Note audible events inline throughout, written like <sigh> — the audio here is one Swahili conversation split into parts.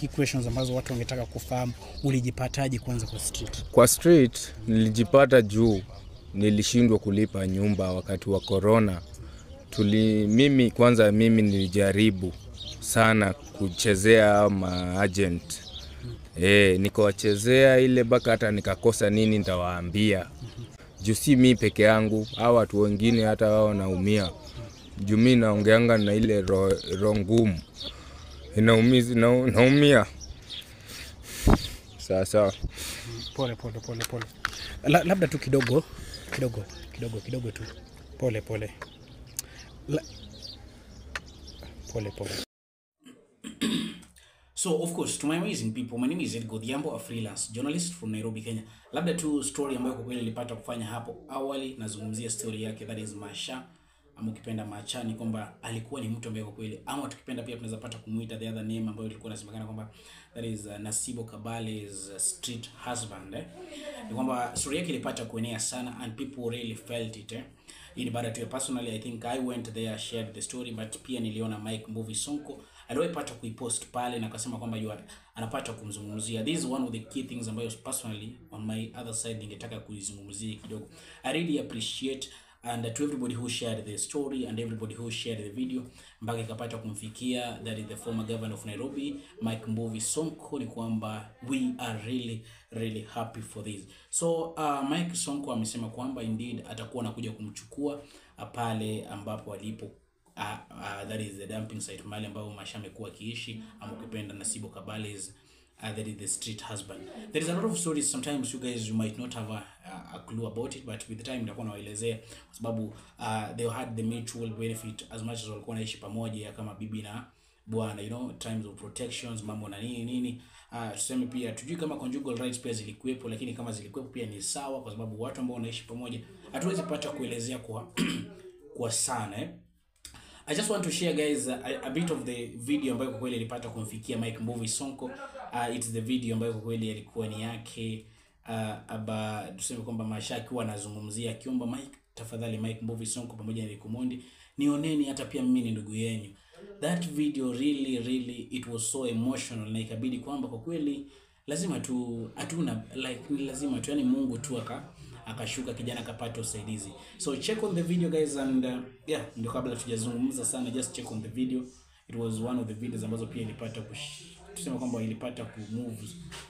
key questions ambazo watu wangetaka kufahamu, ulijipataje kwanza kwa street? Kwa street nilijipata juu nilishindwa kulipa nyumba wakati wa corona. Tuli, mimi kwanza mimi nilijaribu sana kuchezea maagent e, nikawachezea ile mpaka hata nikakosa nini nitawaambia. Juu si mi peke yangu, au watu wengine hata wao wanaumia. Juu mi naongeanga na ile roho ro ngumu inaumiza, na, naumia sawa sawa. Pole pole pole pole, La, labda tu kidogo kidogo kidogo kidogo tu, pole pole La, pole pole. So of course to my amazing people, my name is Edgo Dhiambo, a freelance journalist from Nairobi, Kenya. Labda tu story ambayo kwa kweli nilipata kufanya hapo awali, nazungumzia story yake that is Masha ama ukipenda Machani kwamba alikuwa ni mtu ambaye kwa kweli, ama tukipenda pia tunaweza pata kumuita the other name ambayo ilikuwa inasemekana kwamba that is uh, Nasibo Kabale's uh, street husband eh. Ni kwamba story yake ilipata kuenea sana and people really felt it eh. Hii ni baada tu ya personally I think I went there shared the story but pia niliona Mike Mbuvi Sonko aliwaipata kuipost pale na akasema kwamba you anapata kumzungumzia. This is one of the key things ambayo personally on my other side ningetaka kuizungumzia kidogo. I really appreciate and to everybody who shared the story and everybody who shared the video mpaka ikapata kumfikia that is the former governor of Nairobi Mike Mbuvi Sonko, ni kwamba we are really really happy for this. So uh, Mike Sonko amesema kwamba indeed atakuwa anakuja kumchukua uh, pale ambapo alipo uh, uh, that is the dumping site mahali ambapo Masha amekuwa akiishi ama ukipenda Nasibo Kabale's uh, is the street husband. There is a lot of stories sometimes you guys you might not have a, a, a clue about it but with the time nitakuwa nawaelezea kwa sababu uh, they had the mutual benefit as much as walikuwa naishi pamoja kama bibi na bwana you know times of protections mambo na nini nini uh, tuseme pia tujui kama conjugal rights pia zilikuwepo lakini kama zilikuwepo pia ni sawa kwa sababu watu ambao wanaishi pamoja hatuwezi pata kuelezea kwa <clears throat> kwa sana eh? I just want to share guys a, a bit of the video ambayo kwa kweli alipata kumfikia Mike Mbuvi Sonko. Uh, it's the video ambayo kwa kweli ilikuwa ni yake uh, aba tuseme kwamba Masha akiwa anazungumzia akiomba Mike, tafadhali Mike Mbuvi Sonko pamoja na Rick Omondi nioneni hata pia mimi ni ndugu yenu. That video really really it was so emotional na ikabidi kwamba kwa kweli lazima tu hatuna like ni lazima tu yani Mungu tu aka akashuka kijana akapata usaidizi. So check on the video guys and uh, yeah, ndio kabla tujazungumza sana, just check on the video. It was one of the videos ambazo pia ilipata kush, tuseme kwamba ilipata ku move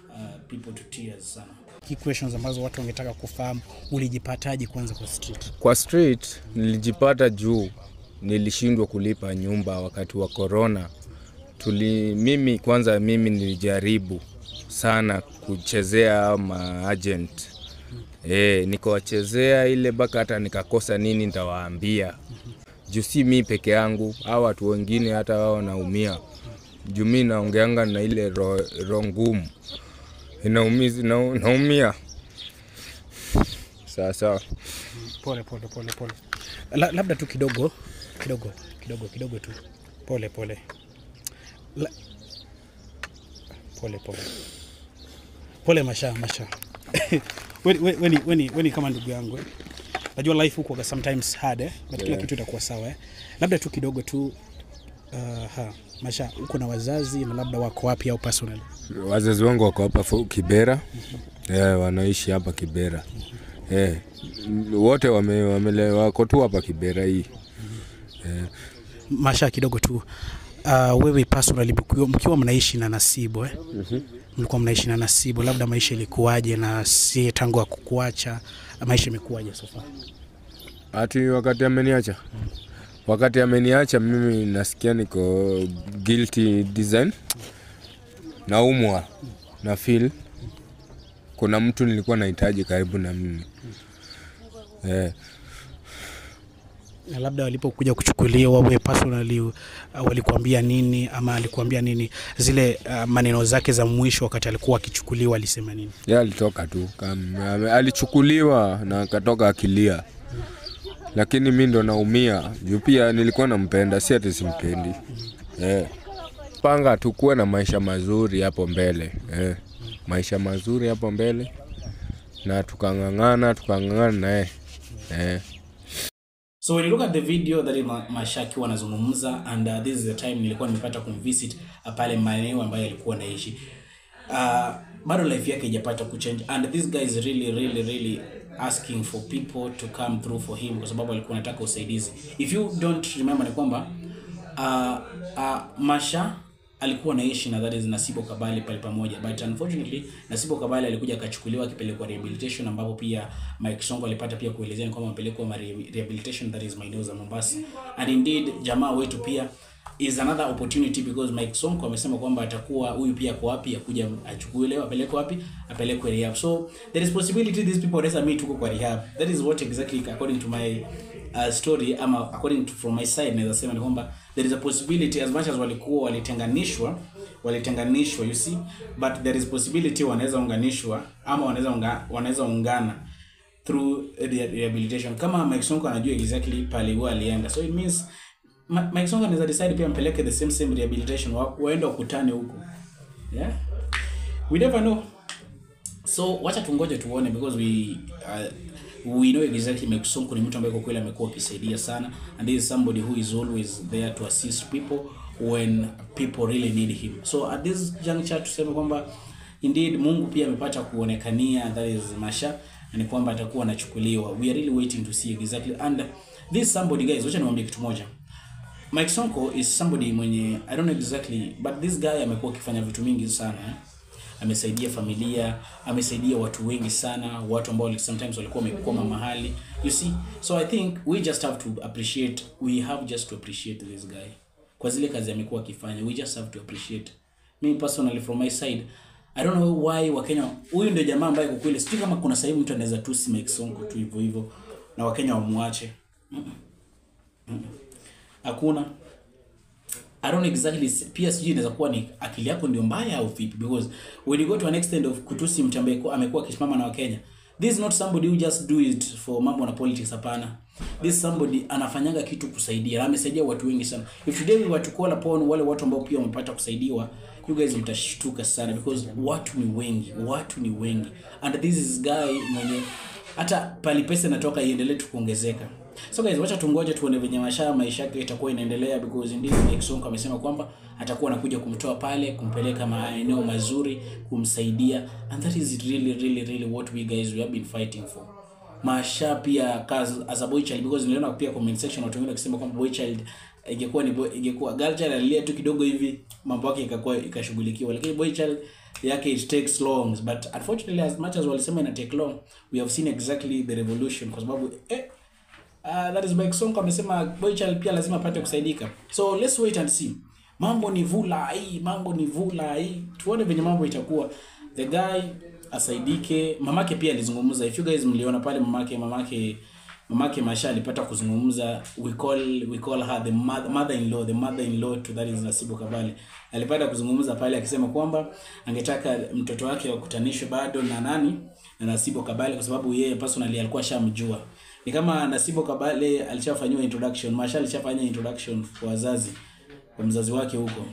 uh, people to tears sana. Key questions ambazo watu wangetaka kufahamu, ulijipataje kwanza kwa street? Kwa street nilijipata juu nilishindwa kulipa nyumba wakati wa corona. Tuli, mimi kwanza mimi nilijaribu sana kuchezea maagent e, nikawachezea ile mpaka hata nikakosa nini nitawaambia. Juu si mi peke yangu, au watu wengine hata wao wanaumia. Juu mi naongeanga na ile roho ro ngumu. Inaumiza, na, naumia sawa. Pole pole pole pole. La, labda tu kidogo kidogo kidogo kidogo tu, pole pole. La, pole pole. Pole Masha Masha <laughs> weni, kama ndugu yangu eh. Najua life huko sometimes hard eh, but kila Yeah. kitu itakuwa sawa eh. Labda tu kidogo tu uh, ha, Masha, uko na wazazi na labda wako wapi au personal? Wazazi wangu wako hapa Kibera eh, wanaishi hapa Kibera eh, m- wote wame, wame, wako tu hapa Kibera hii Masha, kidogo tu uh, wewe personally mkiwa, mkiwa mnaishi na Nasibu eh? mm -hmm. mlikuwa mnaishi na Nasibu, labda maisha ilikuwaje na si tangu kukuacha maisha imekuwaje so far? ati wakati ameniacha mm. wakati ameniacha mimi nasikia niko guilty design naumwa na feel kuna mtu nilikuwa nahitaji karibu na mimi mm. eh, na labda walipokuja kuchukuliwa wewe personally uh, walikuambia nini ama alikuambia nini? Zile uh, maneno zake za mwisho wakati alikuwa akichukuliwa alisema nini? Ye alitoka tu kama, alichukuliwa na akatoka akilia. Lakini mi ndo naumia. Juu pia nilikuwa nampenda si ati simpendi. Eh. panga tukuwe na maisha mazuri hapo mbele. Eh. maisha mazuri hapo mbele. Na tukang'ang'ana tukang'ang'ana naye. Eh. So when you look at the video that Ma- Masha akiwa anazungumza and uh, this is the time nilikuwa nimepata kumvisit uh, pale maeneo ambayo alikuwa anaishi. Uh, bado life yake haijapata kuchange and this guy is really really really asking for people to come through for him kwa sababu alikuwa anataka usaidizi. If you don't remember ni kwamba uh, uh, Masha alikuwa anaishi na that is Nasibo Kabale pale pamoja. But unfortunately Nasibo Kabale alikuja akachukuliwa akipelekwa rehabilitation ambapo pia Mike Songo alipata pia kuelezea ni kwamba amepelekwa rehabilitation that is maeneo za Mombasa. And indeed jamaa wetu pia is another opportunity because Mike Sonko amesema kwamba atakuwa huyu pia kwa wapi akuja achukuliwe apelekwe wapi apelekwe rehab. So there is possibility these people wanaweza meet huko kwa rehab. That is what exactly according to my uh, story ama according to from my side naweza sema ni kwamba there is a possibility as much as walikuwa walitenganishwa walitenganishwa you see but there is possibility wanaweza unganishwa ama wanaweza unga, wanaweza ungana through re- rehabilitation. Kama Mike Sonko anajua exactly pale huwa alienda. So it means Mike Sonko anaweza decide pia mpeleke the same same rehabilitation wa- waende wakutane huko. Yeah? We never know. So wacha tungoje tuone because we uh, we know exactly Mike Sonko ni mtu ambaye kwa kweli amekuwa akisaidia sana and this is somebody who is always there to assist people when people really need him. So at this juncture tuseme kwamba indeed Mungu pia amepata kuonekania that is Masha ni kwamba atakuwa anachukuliwa. We are really waiting to see exactly. And this somebody guys wacha niwaambie kitu moja. Mike Sonko is somebody mwenye I don't know exactly but this guy amekuwa akifanya vitu mingi sana eh? Amesaidia familia amesaidia watu wengi sana watu ambao sometimes walikuwa wamekwama mahali. You see? So i think we just have to appreciate we have just to appreciate this guy. Kwa zile kazi amekuwa akifanya we just have to appreciate. Me personally from my side i don't know why wakenya huyu ndio jamaa ambaye kwa kweli sijui kama kuna sahii mtu anaweza tusi Mike Sonko tu hivyo hivyo na wakenya wamwache. Hakuna I don't exactly pia sijui inaweza kuwa ni akili yako ndio mbaya au vipi because when you go to an extent of kutusi kwa- amekuwa akisimama na Wakenya this is not somebody who just do it for mambo na politics hapana. This is somebody anafanyanga kitu kusaidia na amesaidia watu wengi sana. If today we were to call upon wale watu ambao pia wamepata kusaidiwa you guys mtashtuka sana because watu ni wengi watu ni wengi. And this is guy mwenye hata pali pesa inatoka iendelee tu kuongezeka so guys wacha tungoje tuone venye masha maisha yake itakuwa inaendelea because ndivyo Mike Sonko amesema kwamba atakuwa anakuja kumtoa pale kumpeleka maeneo mazuri kumsaidia. And that is really really really what we guys we have been fighting for. Masha pia kaz, as a boy child because niliona pia comment section watu wengine wakisema kwamba boy child ingekuwa ni ingekuwa girl child alilia tu kidogo hivi mambo yake ikakuwa ikashughulikiwa. Lakini boy child yake it takes long. But unfortunately as much as walisema ina take long we have seen exactly the revolution. Kwa sababu eh, uh, that is Mike Sonko amesema boy child pia lazima apate kusaidika. So let's wait and see. Mambo ni vula hii mambo ni vula hii tuone venye mambo itakuwa. The guy asaidike. Mamake pia alizungumza. If you guys mliona pale mamake mamake mamake Masha alipata kuzungumza. We call we call her the mother, mother in law the mother in law to that is Nasibu Kabale. Alipata kuzungumza pale akisema kwamba angetaka mtoto wake wakutanishwe bado na nani? Na Nasibu Kabale kwa sababu yeye personally alikuwa shamjua ni kama Nasibu Kabale alishafanyiwa introduction Masha alishafanya introduction kwa wazazi kwa mzazi wake huko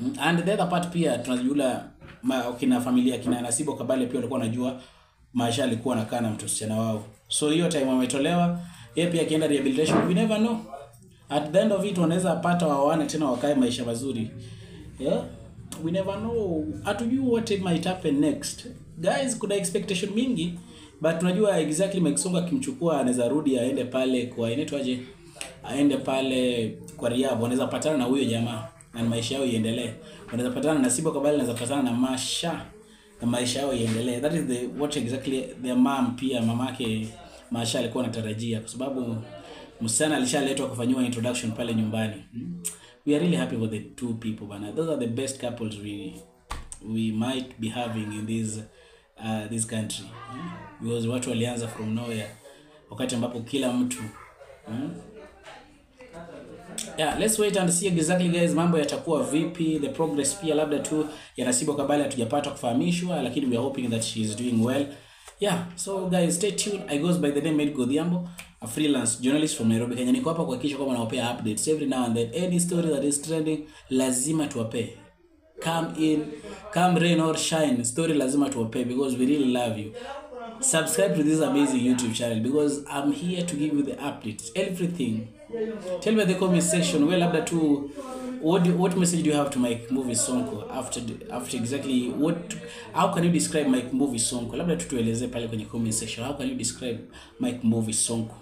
Mm, and the other part pia tunajua ma, kina familia kina Nasibo Kabale pia walikuwa wanajua Masha alikuwa anakaa na mtu msichana wao. So hiyo time ametolewa, yeye pia akienda rehabilitation, we never know. At the end of it wanaweza pata waone tena wakae maisha mazuri. Yeah? We never know. Hatujui what it might happen next. Guys, kuna expectation mingi but tunajua exactly Mike Sonko akimchukua anaweza rudi aende pale kwa inaitwaje? Aende pale kwa Rehab, anaweza patana na huyo jamaa na maisha yao iendelee. Wanaweza patana na Sibo Kabale, anaweza patana na Masha na maisha yao iendelee. That is the what exactly their mom pia mamake Masha alikuwa anatarajia kwa sababu msichana alishaletwa kufanyiwa introduction pale nyumbani. Hmm? We are really happy for the two people bana. Those are the best couples we we might be having in this uh, this country. Hmm? Because watu walianza from nowhere wakati ambapo kila mtu hmm? yeah let's wait and see exactly guys mambo yatakuwa vipi the progress pia labda tu ya Nasibo Kabale hatujapata kufahamishwa lakini we are hoping that she is doing well yeah so guys stay tuned i goes by the name Ed Godhiambo a freelance journalist from Nairobi Kenya niko hapa kuhakikisha kwamba nawapea updates every now and then any story that is trending lazima tuwapee come in come rain or shine. Story lazima tuwape because we really love you. Subscribe to this amazing youtube channel because i'm here to give you the updates everything. Tell me the comment section well labda tu what do, what message do you have to Mike Movie Sonko after after exactly what how can you describe Mike Movie Sonko? Labda tutueleze pale kwenye comment section how can you describe Mike Movie Sonko